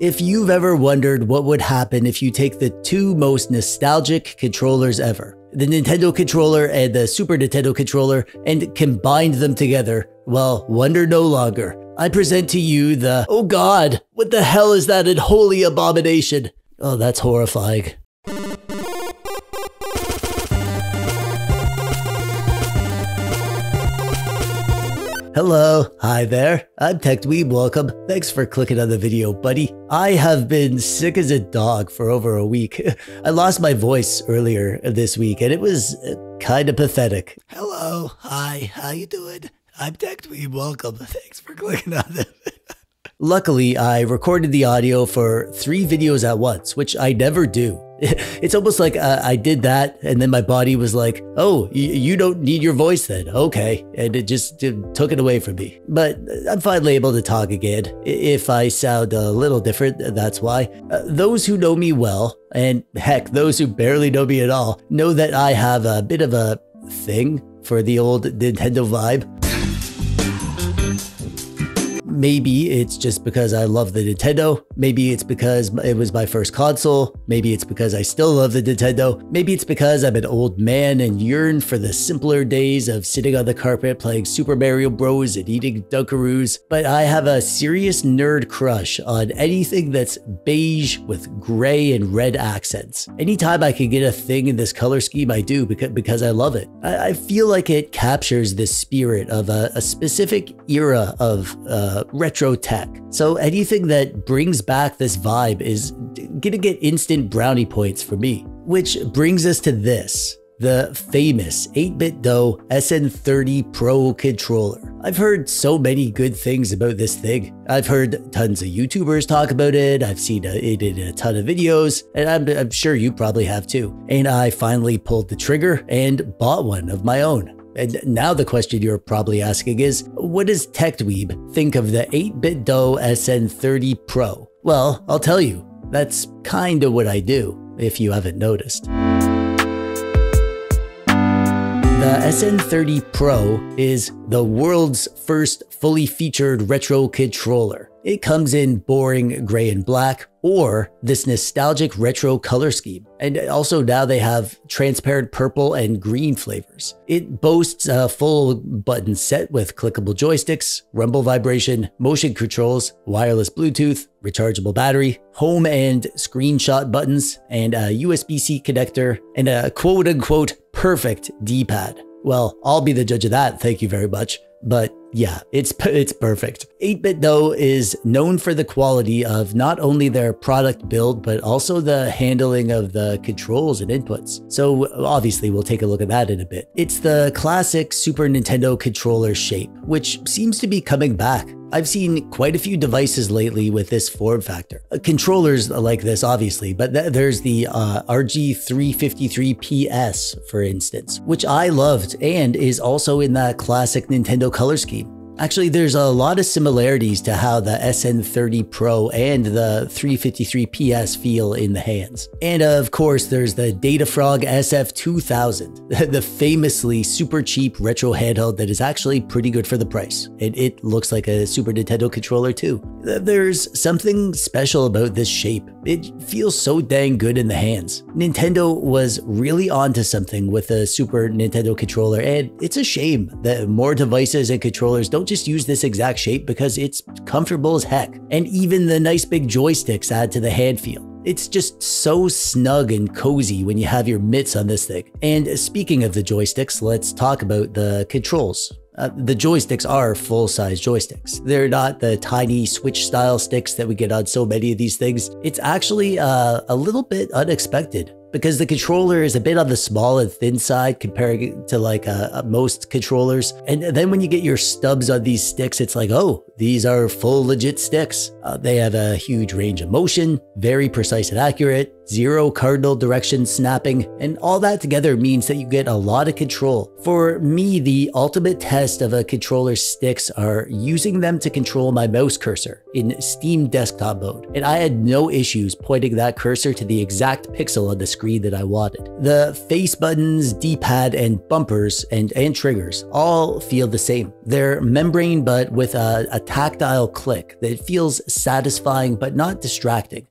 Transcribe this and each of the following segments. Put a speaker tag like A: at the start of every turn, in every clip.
A: If you've ever wondered what would happen if you take the two most nostalgic controllers ever, the Nintendo controller and the Super Nintendo controller, and combined them together, well, wonder no longer. I present to you the, oh god, what the hell is that unholy abomination? Oh, that's horrifying. Hello, hi there. I'm TechDweeb. Welcome. Thanks for clicking on the video, buddy. I have been sick as a dog for over a week. I lost my voice earlier this week, and it was uh, kind of pathetic. Hello, hi, how you doing? I'm TechDweeb. Welcome. Thanks for clicking on it. Luckily, I recorded the audio for three videos at once, which I never do. It's almost like uh, I did that, and then my body was like, oh, you don't need your voice then. Okay. And it just it took it away from me. But I'm finally able to talk again. If I sound a little different, that's why. Uh, those who know me well, and heck, those who barely know me at all, know that I have a bit of a thing for the old Nintendo vibe. Maybe it's just because I love the Nintendo. Maybe it's because it was my first console. Maybe it's because I still love the Nintendo. Maybe it's because I'm an old man and yearn for the simpler days of sitting on the carpet playing Super Mario Bros. and eating Dunkaroos. But I have a serious nerd crush on anything that's beige with gray and red accents. Anytime I can get a thing in this color scheme, I do because, because I love it. I, feel like it captures the spirit of a, a specific era of uh, retro tech. So anything that brings back this vibe is gonna get instant brownie points for me. Which brings us to this the famous 8BitDo SN30 Pro controller. I've heard so many good things about this thing. I've heard tons of YouTubers talk about it, I've seen it in a ton of videos, and I'm, I'm sure you probably have too. And I finally pulled the trigger and bought one of my own. And now the question you're probably asking is, what does TechDweeb think of the 8BitDo SN30 Pro? Well, I'll tell you, that's kinda what I do, if you haven't noticed. The SN30 Pro is the world's first fully featured retro controller. It comes in boring gray and black or this nostalgic retro color scheme. And also now they have transparent purple and green flavors. It boasts a full button set with clickable joysticks, rumble vibration, motion controls, wireless Bluetooth, rechargeable battery, home and screenshot buttons, and a USB-C connector, and a quote unquote perfect D-pad. Well, I'll be the judge of that, thank you very much. But yeah, it's it's perfect. 8BitDo is known for the quality of not only their product build, but also the handling of the controls and inputs. So obviously we'll take a look at that in a bit. It's the classic Super Nintendo controller shape, which seems to be coming back. I've seen quite a few devices lately with this form factor. Uh, controllers like this, obviously, but th there's the uh, RG353PS, for instance, which I loved and is also in that classic Nintendo color scheme. Actually, there's a lot of similarities to how the SN30 Pro and the 353PS feel in the hands. And of course, there's the Datafrog SF2000, the famously super cheap retro handheld that is actually pretty good for the price. And it looks like a Super Nintendo controller too. There's something special about this shape. It feels so dang good in the hands. Nintendo was really onto something with the Super Nintendo controller, and it's a shame that more devices and controllers don't just use this exact shape because it's comfortable as heck. And even the nice big joysticks add to the hand feel. It's just so snug and cozy when you have your mitts on this thing. And speaking of the joysticks, let's talk about the controls. Uh, the joysticks are full-size joysticks. They're not the tiny Switch-style sticks that we get on so many of these things. It's actually uh, a little bit unexpected because the controller is a bit on the small and thin side compared to like uh, uh, most controllers. And then when you get your stubs on these sticks, it's like, oh, these are full legit sticks. Uh, they have a huge range of motion, very precise and accurate, zero cardinal direction snapping, and all that together means that you get a lot of control. For me, the ultimate test of a controller's sticks are using them to control my mouse cursor in Steam desktop mode, and I had no issues pointing that cursor to the exact pixel on the screen that I wanted. The face buttons, D-pad, and bumpers and, and triggers all feel the same. They're membrane but with a, a tactile click that feels satisfying but not distracting.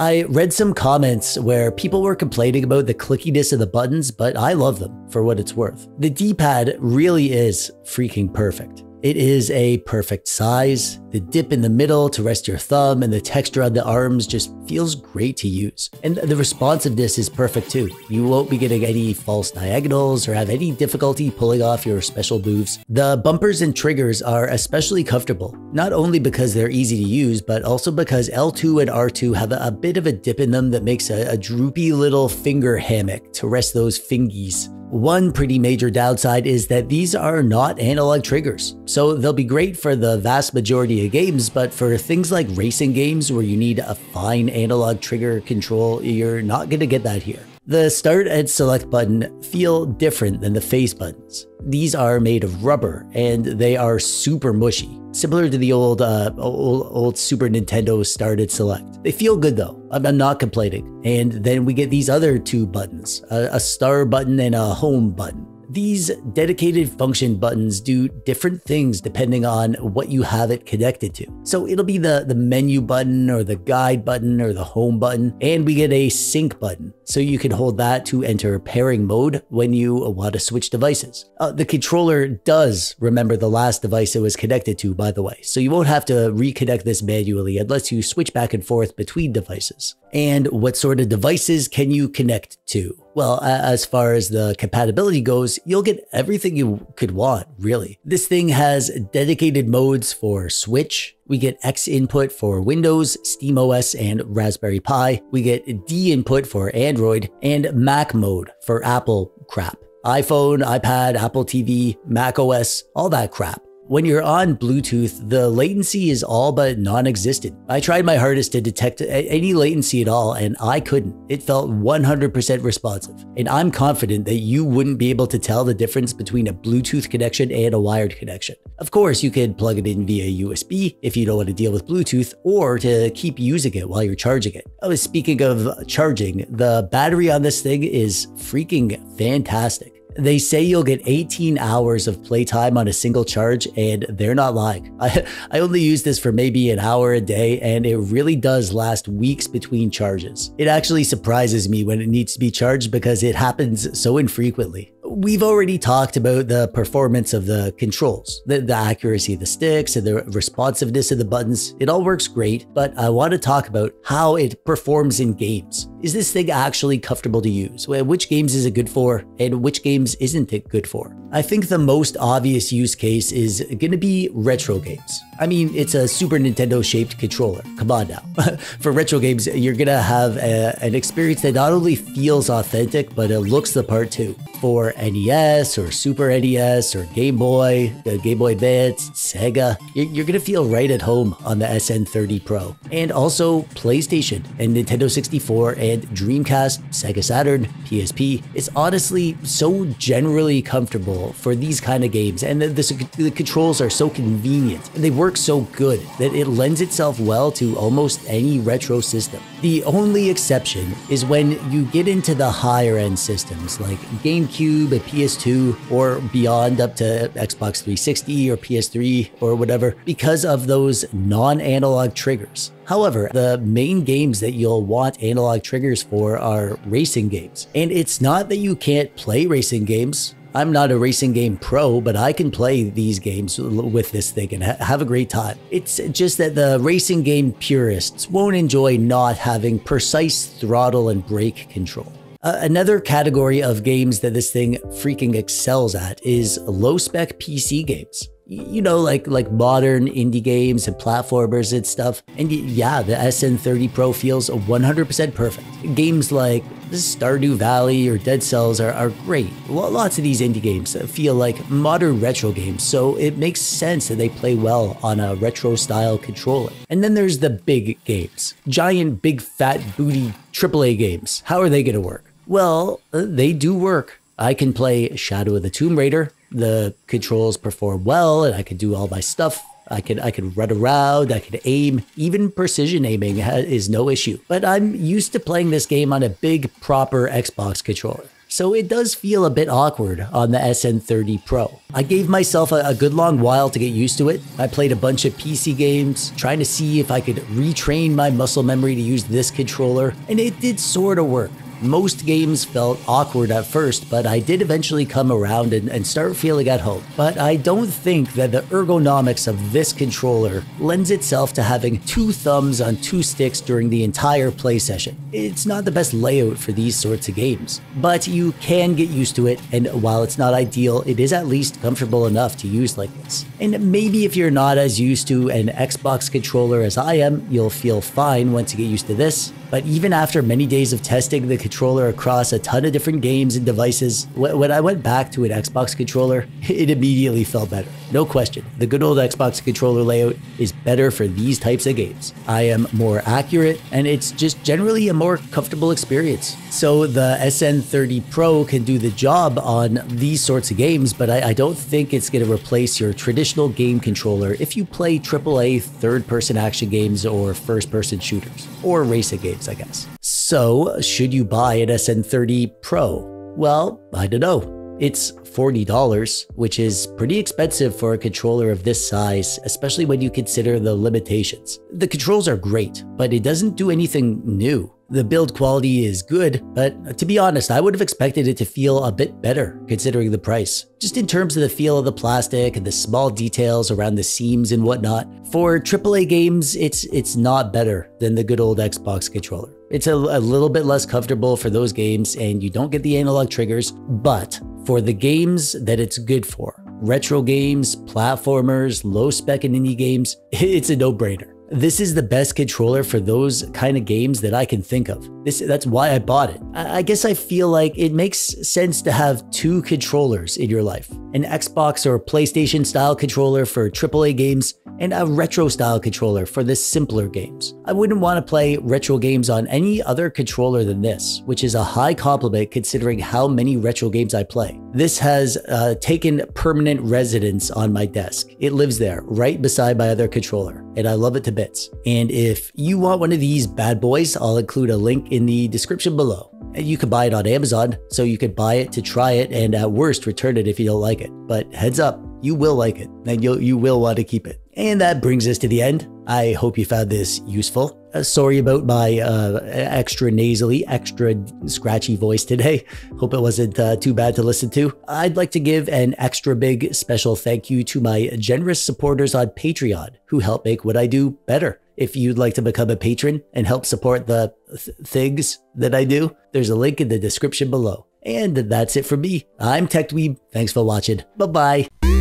A: I read some comments where people were complaining about the clickiness of the buttons, but I love them for what it's worth. The D-pad really is freaking perfect. It is a perfect size. The dip in the middle to rest your thumb and the texture on the arms just feels great to use. And the responsiveness is perfect too. You won't be getting any false diagonals or have any difficulty pulling off your special moves. The bumpers and triggers are especially comfortable, not only because they're easy to use, but also because L2 and R2 have a, bit of a dip in them that makes a, a droopy little finger hammock to rest those fingies. One pretty major downside is that these are not analog triggers, so they'll be great for the vast majority of games, but for things like racing games where you need a fine analog trigger control, you're not going to get that here. The start and select button feel different than the face buttons. These are made of rubber and they are super mushy, similar to the old, uh, old, old Super Nintendo started select. They feel good though, I'm, I'm not complaining. And then we get these other two buttons, a, a star button and a home button. These dedicated function buttons do different things depending on what you have it connected to. So it'll be the, the menu button or the guide button or the home button, and we get a sync button. So you can hold that to enter pairing mode when you want to switch devices. Uh, the controller does remember the last device it was connected to, by the way, so you won't have to reconnect this manually unless you switch back and forth between devices. And what sort of devices can you connect to? Well, as far as the compatibility goes, you'll get everything you could want, really. This thing has dedicated modes for Switch, we get X input for Windows, SteamOS, and Raspberry Pi. We get D input for Android and Mac mode for Apple crap. iPhone, iPad, Apple TV, Mac OS, all that crap. When you're on Bluetooth, the latency is all but non-existent. I tried my hardest to detect any latency at all and I couldn't. It felt 100% responsive. And I'm confident that you wouldn't be able to tell the difference between a Bluetooth connection and a wired connection. Of course, you could plug it in via USB if you don't want to deal with Bluetooth or to keep using it while you're charging it. Oh, speaking of charging, the battery on this thing is freaking fantastic. They say you'll get 18 hours of playtime on a single charge, and they're not lying. I, I only use this for maybe an hour a day, and it really does last weeks between charges. It actually surprises me when it needs to be charged because it happens so infrequently we've already talked about the performance of the controls, the, the, accuracy of the sticks and the responsiveness of the buttons. It all works great, but I want to talk about how it performs in games. Is this thing actually comfortable to use? Which games is it good for and which games isn't it good for? I think the most obvious use case is to be retro games. I mean, it's a Super Nintendo shaped controller. Come on now. for retro games, you're to have a, an experience that not only feels authentic, but it looks the part too. For NES or Super NES or Game Boy, the Game Boy Advance, Sega, you're to feel right at home on the SN30 Pro. And also PlayStation and Nintendo 64 and Dreamcast, Sega Saturn, PSP. It's honestly so generally comfortable for these kind of games and the, the, the controls are so convenient and they work so good that it lends itself well to almost any retro system. The only exception is when you get into the higher end systems like GameCube and PS2 or beyond up to Xbox 360 or PS3 or whatever because of those non-analog triggers. However, the main games that you'll want analog triggers for are racing games. And it's not that you can't play racing games. I'm not a racing game pro, but I can play these games with this thing and ha have a great time. It's just that the racing game purists won't enjoy not having precise throttle and brake control. Uh, another category of games that this thing freaking excels at is low spec PC games. You know, like like modern indie games and platformers and stuff. And yeah, the SN30 Pro feels 100% perfect. Games like Stardew Valley or Dead Cells are, are great. Lots of these indie games feel like modern retro games, so it makes sense that they play well on a retro style controller. And then there's the big games giant, big, fat, booty AAA games. How are they going to work? Well, they do work. I can play Shadow of the Tomb Raider. The controls perform well, and I can do all my stuff I could I could run around, I could aim. Even precision aiming is no issue. But I'm used to playing this game on a big proper Xbox controller. So it does feel a bit awkward on the SN30 Pro. I gave myself a, a, good long while to get used to it. I played a bunch of PC games, trying to see if I could retrain my muscle memory to use this controller, and it did sort of work. Most games felt awkward at first, but I did eventually come around and, and, start feeling at home. But I don't think that the ergonomics of this controller lends itself to having two thumbs on two sticks during the entire play session. It's not the best layout for these sorts of games, but you can get used to it, and while it's not ideal, it is at least comfortable enough to use like this. And maybe if you're not as used to an Xbox controller as I am, you'll feel fine once you get used to this. But even after many days of testing the controller across a ton of different games and devices, when I went back to an Xbox controller, it immediately felt better. No question, the good old Xbox controller layout is better for these types of games. I am more accurate, and it's just generally a more comfortable experience. So the SN30 Pro can do the job on these sorts of games, but I, I don't think it's going to replace your traditional game controller if you play AAA third person action games or first person shooters, or racing games, I guess. So, should you buy an SN30 Pro? Well, I don't know. It's $40, which is pretty expensive for a controller of this size, especially when you consider the limitations. The controls are great, but it doesn't do anything new. The build quality is good, but to be honest, I would have expected it to feel a bit better considering the price. Just in terms of the feel of the plastic and the small details around the seams and whatnot. For AAA games, it's it's not better than the good old Xbox controller. It's a, a little bit less comfortable for those games and you don't get the analog triggers, but for the games that it's good for, retro games, platformers, low spec and indie games, it's a no-brainer. This is the best controller for those kind of games that I can think of. This that's why I bought it. I guess I feel like it makes sense to have two controllers in your life. An Xbox or PlayStation style controller for AAA games and a retro style controller for the simpler games. I wouldn't want to play retro games on any other controller than this, which is a high compliment considering how many retro games I play. This has uh, taken permanent residence on my desk. It lives there right beside my other controller, and I love it to bits. And if you want one of these bad boys, I'll include a link in the description below. You can buy it on Amazon, so you could buy it to try it and at worst return it if you don't like it. But heads up, you will like it and you'll, you will want to keep it. And that brings us to the end. I hope you found this useful. Uh, sorry about my uh, extra nasally, extra scratchy voice today. Hope it wasn't uh, too bad to listen to. I'd like to give an extra big special thank you to my generous supporters on Patreon who help make what I do better. If you'd like to become a patron and help support the th- things that I do, there's a link in the description below. And that's it for me. I'm TechDweeb. Thanks for watching. Bye bye.